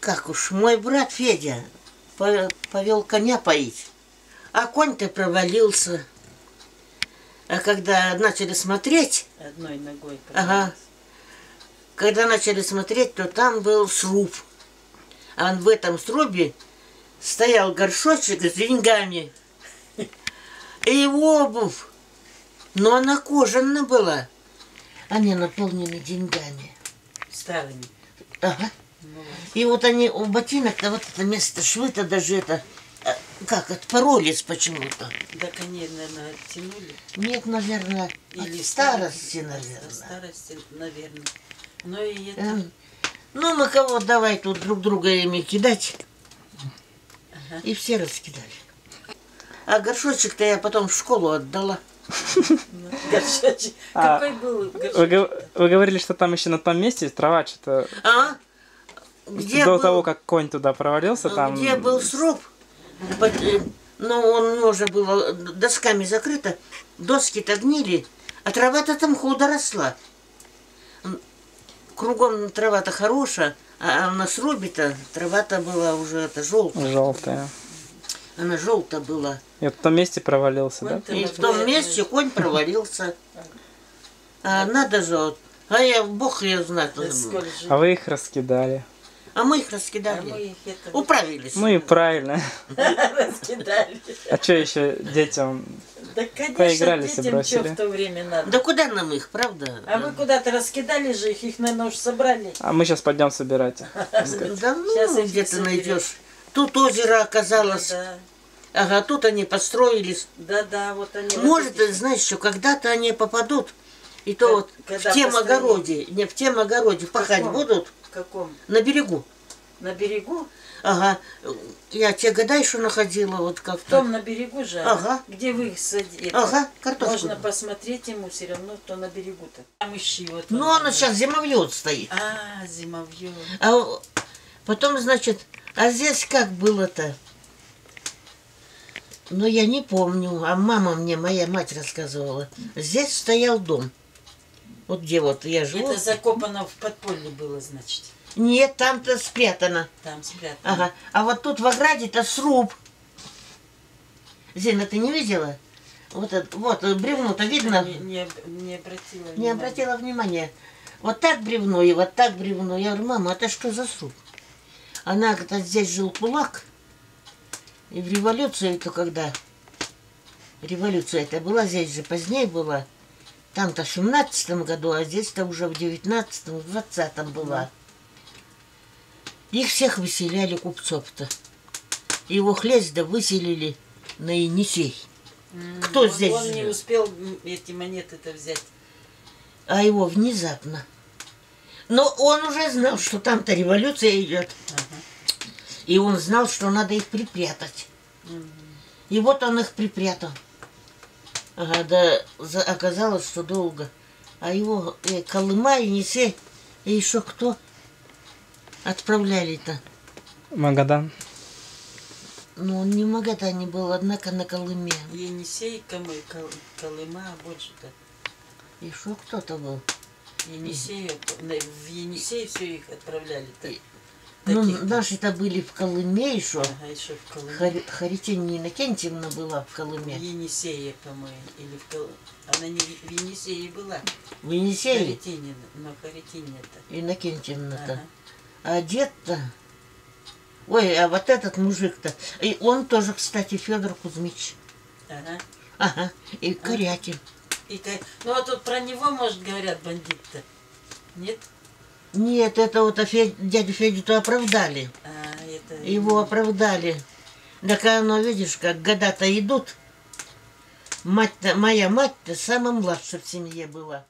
как уж, мой брат Федя по- повел коня поить, а конь-то провалился. А когда начали смотреть, Одной ногой. Ага. когда начали смотреть, то там был сруб. А в этом срубе стоял горшочек с деньгами. И его обувь. Но она кожаная была. Они наполнены деньгами. Старыми. Ага. И вот они у ботинок-то вот это место швы-то даже это, э, как, отпоролись почему-то. да коней, наверное, оттянули. Нет, наверное, Или от старости, От наверное. старости, наверное. Ну и это... Эм, Ну, мы кого давай тут друг друга ими кидать. Ага. И все раскидали. А горшочек-то я потом в школу отдала. ну, горшочек. А, Какой был горшочек? вы говорили, что там еще на том месте трава что-то... А? Где До был, того, как конь туда провалился, а, там... где был сруб, под- э, но он уже было досками закрыто, доски-то гнили, а трава-то там худо росла. Кругом трава-то хорошая, а на срубе-то трава-то была уже это желтая. Желтая. Она желтая была. И вот в том месте провалился, да? Конь-то И в том месте конь провалился. А надо же, а я, бог ее знает. Да. А вы их раскидали. А мы их А раскидали. мы их это Управились. Ну и правильно. раскидали. А что еще детям? Да, конечно, Поигрались и детям бросили. что в то время надо. Да куда нам их, правда? А вы куда-то раскидали же их, их, наверное, уж собрали. А мы сейчас пойдем собирать. Да ну, их где ты соберем. найдешь. Тут озеро оказалось. Да, Ага, тут они построились. да, да, вот они. вот Может, эти- знаешь, что когда-то они попадут, и то вот в тем построили? огороде, не в тем огороде пахать будут каком? на берегу. На берегу? Ага, я те года еще находила вот В как-то. том на берегу же. Ага. Где вы их садите? Ага, картошку. Можно посмотреть ему все равно, кто на берегу-то. Там ищи вот. Ну, он, оно сейчас зимовьет стоит. А, зимовье. А потом, значит, а здесь как было-то? Ну, я не помню, а мама мне, моя мать рассказывала. Здесь стоял дом. Вот где вот я живу. Это закопано в подполье было, значит. Нет, там-то спрятано. Там спрятано. Ага. А вот тут в ограде-то сруб. Зина, ты не видела? Вот, вот бревно-то видно? Не, не, не обратила Не внимания. обратила внимания. Вот так бревно и вот так бревно. Я говорю, мама, это что за суп? Она говорит, а здесь жил кулак. И в революцию это когда? Революция это была, здесь же позднее была. Там-то в 17 году, а здесь-то уже в 19-м, в 20-м была. Их всех выселяли купцов-то. Его хлездо выселили на Енисей. Кто он, здесь Он не живет? успел м, эти монеты-то взять. а его внезапно. Но он уже знал, что там-то революция идет. И он знал, что надо их припрятать. И вот он их припрятал. Ага, да за- оказалось, что долго. А его э, Колыма, Енисей, и еще кто отправляли-то? Магадан. Ну, он не в Магадане был, однако на Колыме. Енисей, Камы, Кол- Колыма, а больше-то. Еще кто-то был. Енисею, на- в Енисей все их отправляли-то. Ну, Таких-то. наши-то были в Колыме еще. Ага, еще в Колыме. Хари- Харитония Иннокентьевна была в Колыме. В Енисее, по-моему, или в Кол... Она не в Енисее была. В Енисее Харитинина, но Харитине-то. Иннокентьевна-то. Ага. А дед-то... Ой, а вот этот мужик-то... И он тоже, кстати, Федор Кузьмич. Ага. Ага. И Корякин. И Ну, а тут про него, может, говорят, бандит-то. Нет? Нет, это вот а Фе- дядю Федю-то оправдали. А, это... Его оправдали. Так оно, видишь, как года-то идут. Мать моя мать-то самая младшая в семье была.